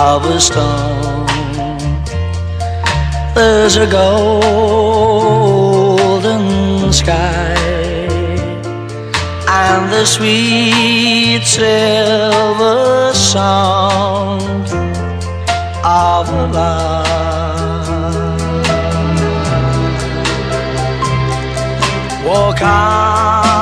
of a storm, there's a golden sky and the sweet silver sound of love. Walk on